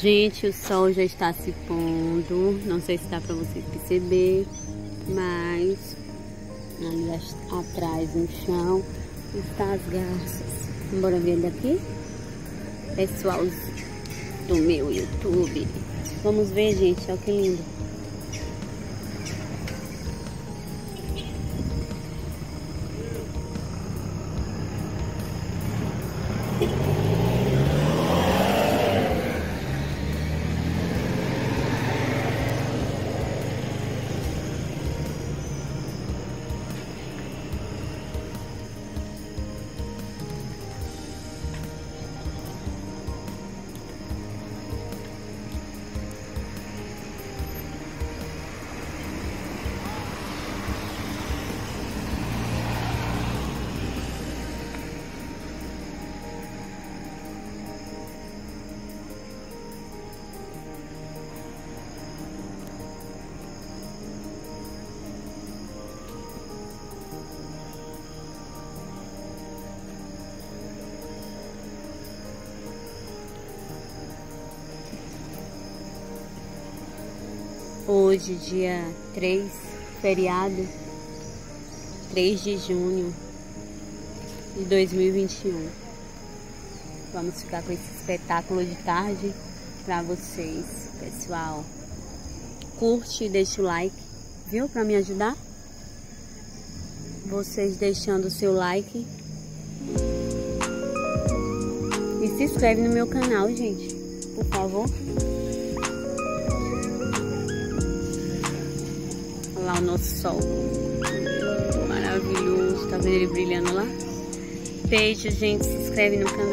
Gente, o sol já está se pondo. Não sei se dá para vocês perceber, mas ali atrás no chão está as garças. Bora ver daqui? Pessoal do meu YouTube. Vamos ver, gente. Olha que lindo. Hoje, dia 3, feriado, 3 de junho de 2021. Vamos ficar com esse espetáculo de tarde para vocês, pessoal. Curte e deixa o like, viu? Para me ajudar. Vocês deixando o seu like. E se inscreve no meu canal, gente, por favor. Lá o nosso sol. Maravilhoso. Tá vendo ele brilhando lá? Beijo, gente. Se inscreve no canal.